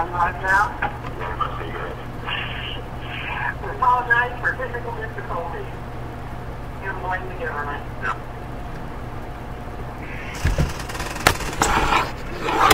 I'm live now. We apologize for technical difficulties. You blame the government. Come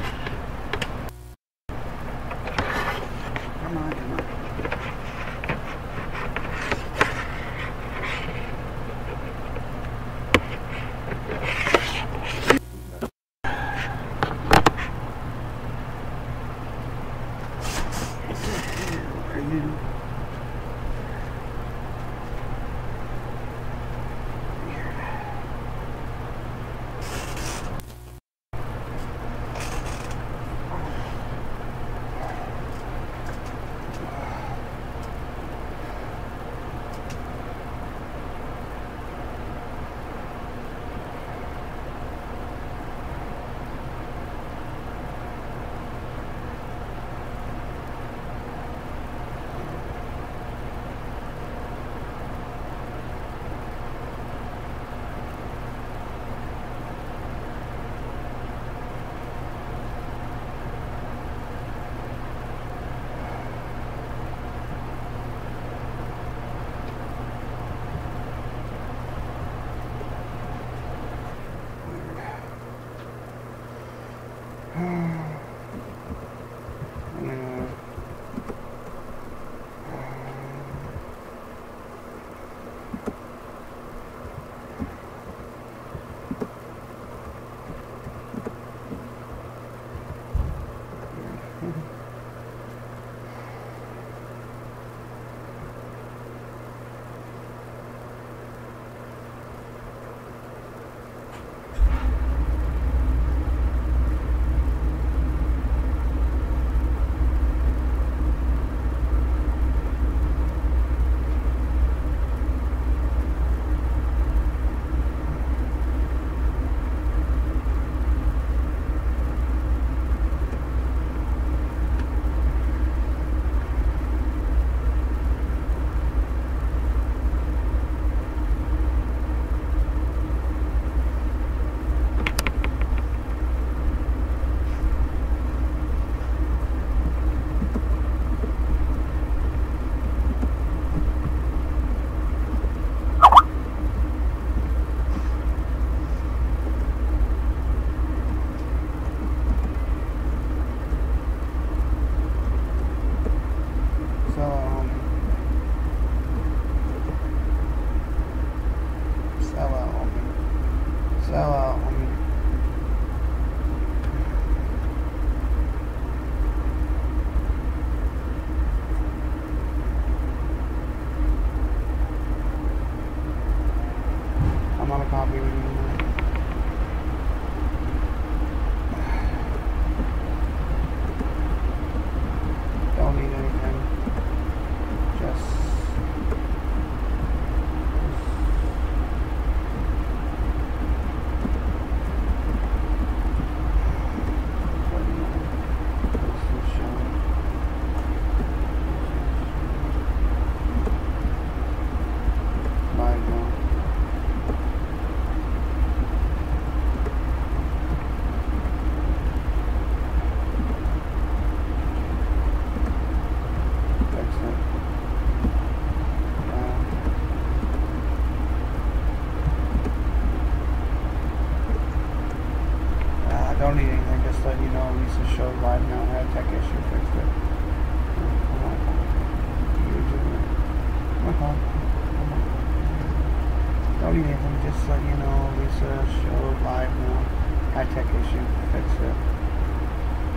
issue, fixed it.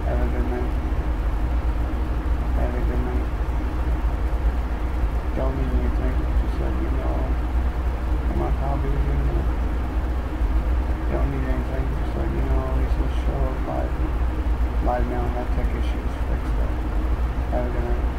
Have a good night. Have a good night. Don't need anything, just let you know. Come on, be with you. Don't need anything, just let you know Lisa showed live. Live now, had tech issues, fixed. Have a good night.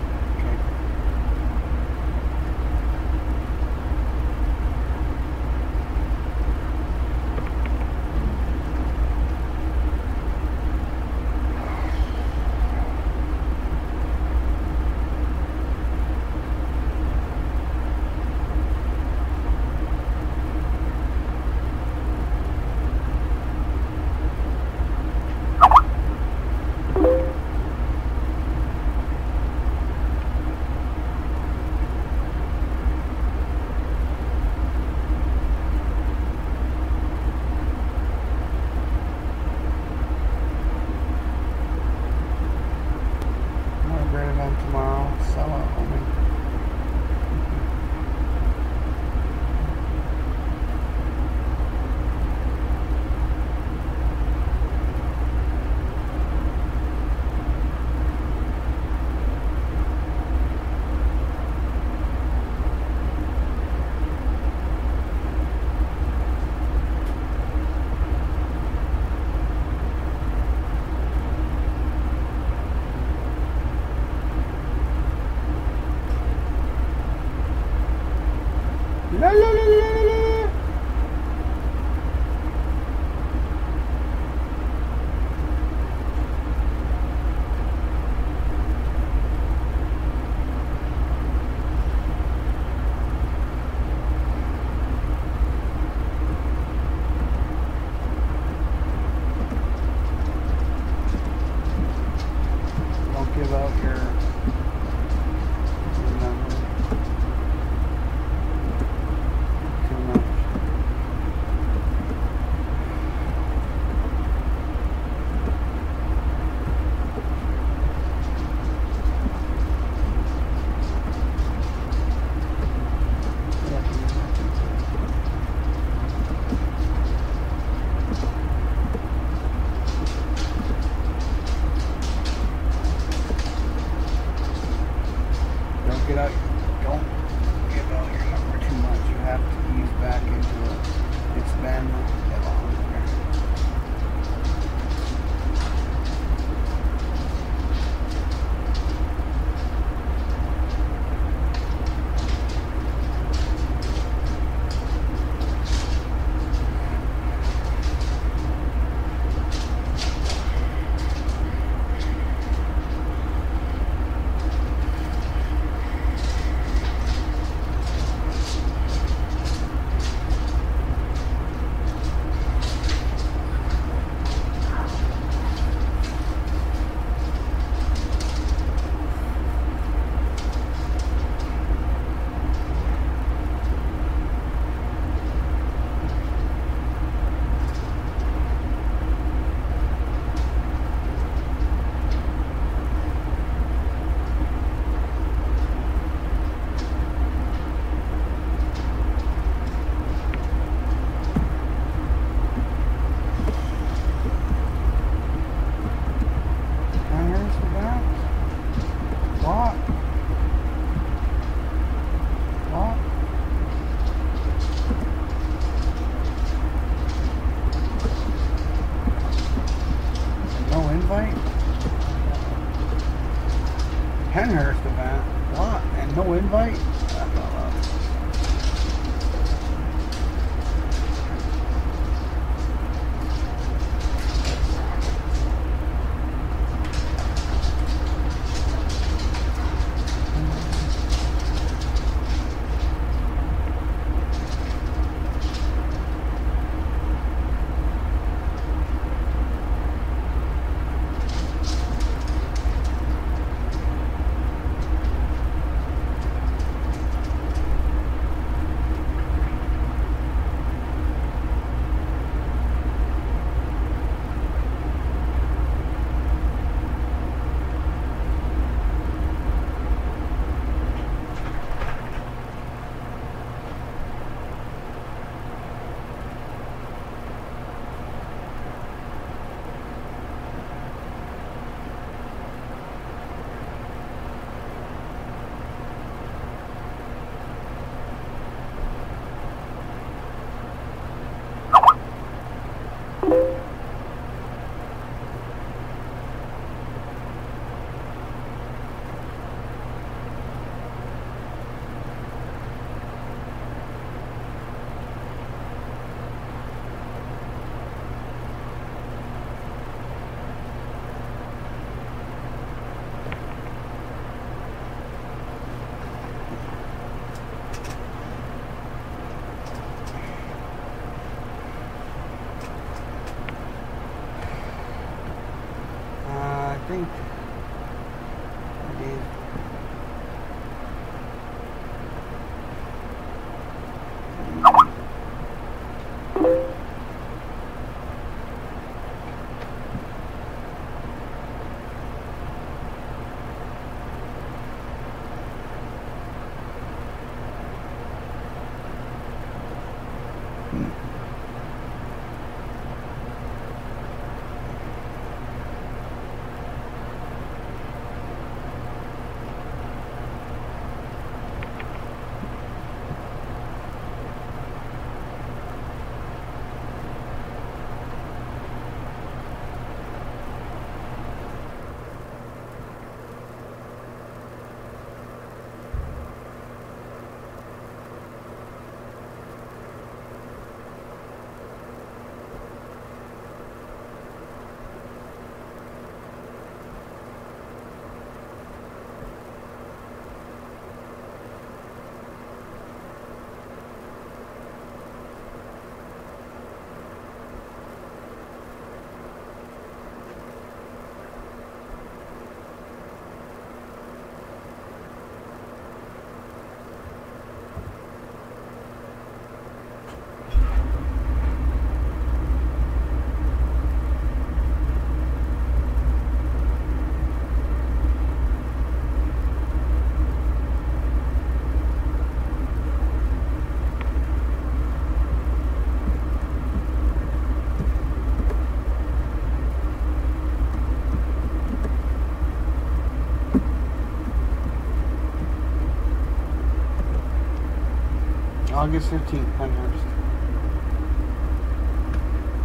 August 15th, Pennhurst.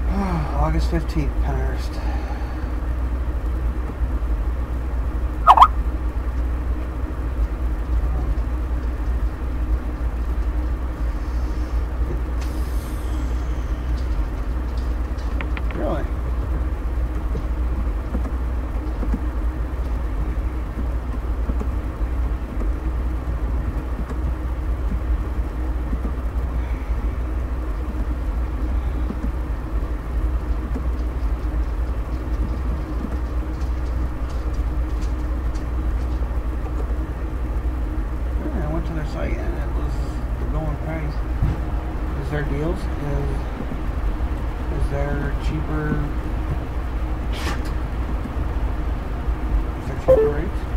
August 15th, Pennhurst. they're cheaper. They're cheaper rates.